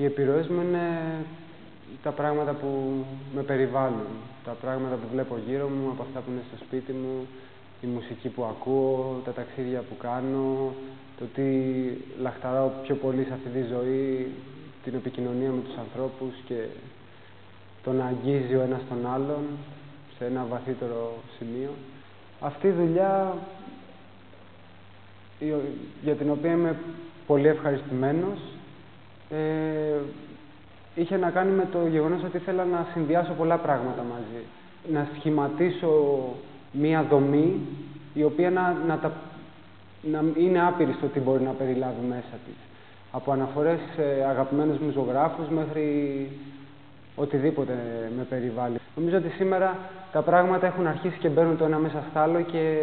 Οι επιρροές μου είναι τα πράγματα που με περιβάλλουν, τα πράγματα που βλέπω γύρω μου, από αυτά που είναι στο σπίτι μου, η μουσική που ακούω, τα ταξίδια που κάνω, το τι λαχταράω πιο πολύ σε αυτή τη ζωή, την επικοινωνία με τους ανθρώπους και το να αγγίζει ο ένας τον άλλον σε ένα βαθύτερο σημείο. Αυτή η δουλειά για την οποία είμαι πολύ ευχαριστημένος ε, είχε να κάνει με το γεγονός ότι ήθελα να συνδυάσω πολλά πράγματα μαζί. Να σχηματίσω μία δομή η οποία να, να, τα, να είναι άπειρη στο τι μπορεί να περιλάβει μέσα της. Από αναφορές σε αγαπημένους μου ζωγράφους μέχρι οτιδήποτε με περιβάλλει. Νομίζω ότι σήμερα τα πράγματα έχουν αρχίσει και μπαίνουν το ένα μέσα στο άλλο και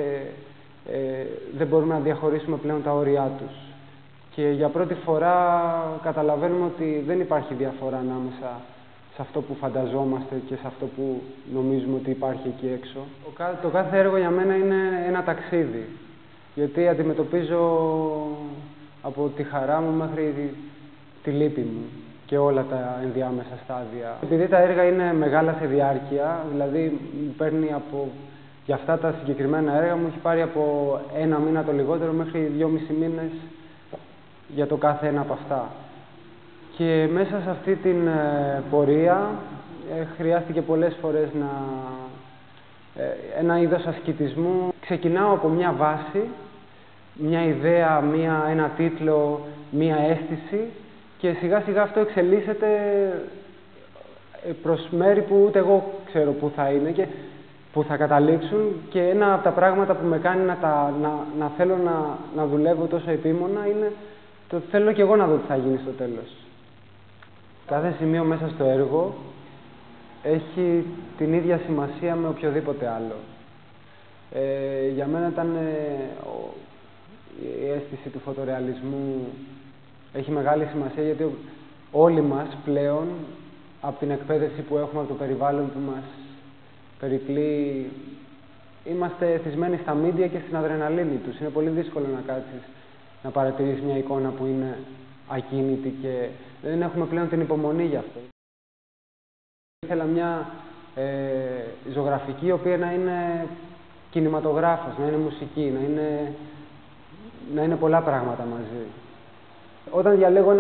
ε, δεν μπορούμε να διαχωρίσουμε πλέον τα όρια τους. Και για πρώτη φορά καταλαβαίνουμε ότι δεν υπάρχει διαφορά ανάμεσα σε αυτό που φανταζόμαστε και σε αυτό που νομίζουμε ότι υπάρχει εκεί έξω. Το κάθε έργο για μένα είναι ένα ταξίδι, γιατί αντιμετωπίζω από τη χαρά μου μέχρι τη λύπη μου και όλα τα ενδιάμεσα στάδια. Επειδή τα έργα είναι μεγάλα σε διάρκεια, δηλαδή παίρνει από για αυτά τα συγκεκριμένα έργα μου έχει πάρει από ένα μήνα το λιγότερο μέχρι δυόμισι μήνες για το κάθε ένα από αυτά. Και μέσα σε αυτή την ε, πορεία ε, χρειάστηκε πολλές φορές να... Ε, ένα είδος ασκητισμού. Ξεκινάω από μια βάση, μια ιδέα, μια, ένα τίτλο, μια αίσθηση και σιγά σιγά αυτό εξελίσσεται προς μέρη που ούτε εγώ ξέρω πού θα είναι και που θα καταλήξουν και ένα από τα πράγματα που με κάνει να, τα, να, να θέλω να, να δουλεύω τόσο επίμονα είναι το θέλω και εγώ να δω τι θα γίνει στο τέλος. Κάθε σημείο μέσα στο έργο έχει την ίδια σημασία με οποιοδήποτε άλλο. Ε, για μένα ήταν ε, η αίσθηση του φωτορεαλισμού έχει μεγάλη σημασία γιατί όλοι μας πλέον από την εκπαίδευση που έχουμε από το περιβάλλον που μας περικλεί είμαστε εθισμένοι στα μίντια και στην αδρεναλίνη τους. Είναι πολύ δύσκολο να κάτσεις να παρατηρήσεις μια εικόνα που είναι ακίνητη και δεν έχουμε πλέον την υπομονή γι' αυτό. Ήθελα μια ε, ζωγραφική η οποία να είναι κινηματογράφος, να είναι μουσική, να είναι, να είναι πολλά πράγματα μαζί. Όταν διαλέγω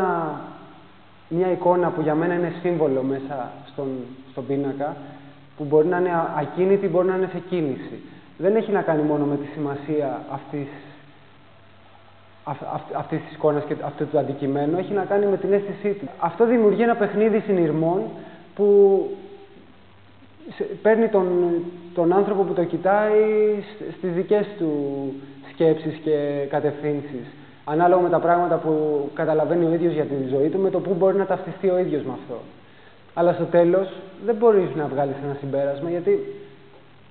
μια εικόνα που για μένα είναι σύμβολο μέσα στον, στον πίνακα, που μπορεί να είναι ακίνητη, μπορεί να είναι σε κίνηση. Δεν έχει να κάνει μόνο με τη σημασία αυτής, αυ, αυ, αυτής της εικόνας και αυτού του αντικειμένου, έχει να κάνει με την αίσθησή του. Αυτό δημιουργεί ένα παιχνίδι συνειρμών που παίρνει τον, τον άνθρωπο που το κοιτάει στις δικές του σκέψεις και κατευθύνσεις. Ανάλογα με τα πράγματα που καταλαβαίνει ο ίδιος για τη ζωή του, με το πού μπορεί να ταυτιστεί ο ίδιος με αυτό. Αλλά στο τέλος δεν μπορείς να βγάλεις ένα συμπέρασμα, γιατί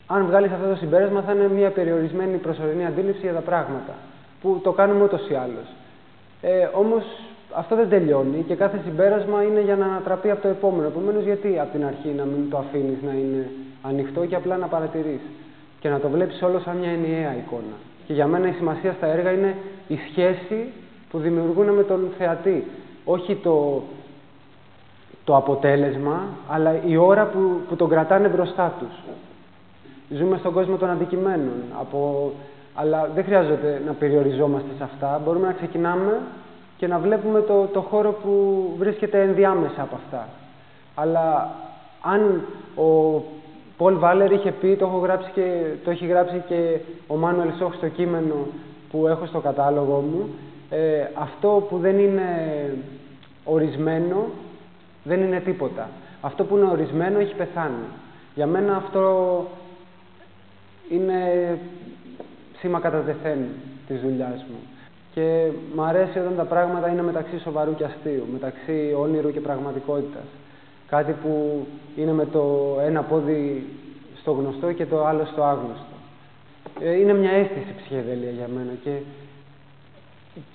αν βγάλεις αυτό το συμπέρασμα θα είναι μια περιορισμένη προσωρινή αντίληψη για τα πράγματα. Που το κάνουμε ούτως ή άλλως. Ε, Όμως αυτό δεν τελειώνει και κάθε συμπέρασμα είναι για να ανατραπεί από το επόμενο. Επομένως, γιατί από την αρχή να μην το αφήνεις να είναι ανοιχτό και απλά να παρατηρείς και να το βλέπεις όλο σαν μια ενιαία εικόνα. Και για μένα η σημασία στα έργα είναι η σχέση που δημιουργούν με τον θεατή. Όχι το το αποτέλεσμα, αλλά η ώρα που, που τον κρατάνε μπροστά τους. Ζούμε στον κόσμο των αντικειμένων, από... αλλά δεν χρειάζεται να περιοριζόμαστε σε αυτά. Μπορούμε να ξεκινάμε και να βλέπουμε το, το χώρο που βρίσκεται ενδιάμεσα από αυτά. Αλλά αν ο Πολ Βάλερ είχε πει, το, έχω γράψει και, το έχει γράψει και ο Μάνουελ Σόχ στο κείμενο που έχω στο κατάλογο μου, ε, αυτό που δεν είναι ορισμένο δεν είναι τίποτα. Αυτό που είναι ορισμένο έχει πεθάνει. Για μένα αυτό είναι σήμα κατά τεθέν της δουλειάς μου. Και μ' αρέσει όταν τα πράγματα είναι μεταξύ σοβαρού και αστείου, μεταξύ όνειρου και πραγματικότητας. Κάτι που είναι με το ένα πόδι στο γνωστό και το άλλο στο άγνωστο. Ε, είναι μια αίσθηση ψυχεδέλεια για μένα και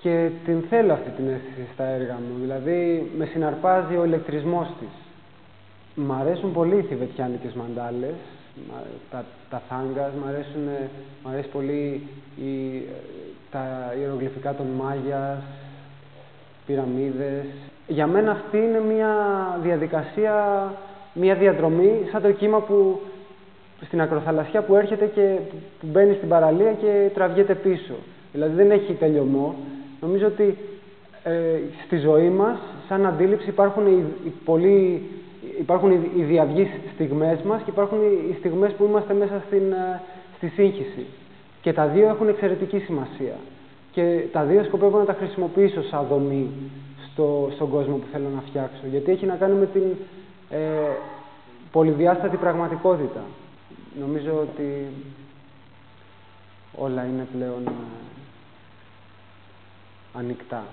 και την θέλω αυτή την αίσθηση στα έργα μου. Δηλαδή, με συναρπάζει ο ηλεκτρισμός της. Μ' αρέσουν πολύ οι θηβετιάνικες μαντάλες, τα, τα θάγκας, μ' αρέσουν, μ αρέσει πολύ η, τα ιερογλυφικά των Μάγιας, πυραμίδες. Για μένα αυτή είναι μια διαδικασία, μια διαδρομή, σαν το κύμα που στην ακροθαλασσιά που έρχεται και που μπαίνει στην παραλία και τραβιέται πίσω. Δηλαδή δεν έχει τελειωμό. Νομίζω ότι ε, στη ζωή μας, σαν αντίληψη, υπάρχουν οι, οι πολύ, υπάρχουν οι, οι διαυγείς στιγμές μας και υπάρχουν οι, στιγμές που είμαστε μέσα στην, ε, στη σύγχυση. Και τα δύο έχουν εξαιρετική σημασία. Και τα δύο σκοπεύω να τα χρησιμοποιήσω σαν δομή στο, στον κόσμο που θέλω να φτιάξω. Γιατί έχει να κάνει με την ε, πολυδιάστατη πραγματικότητα. Νομίζω ότι όλα είναι πλέον ε, ανοιχτά.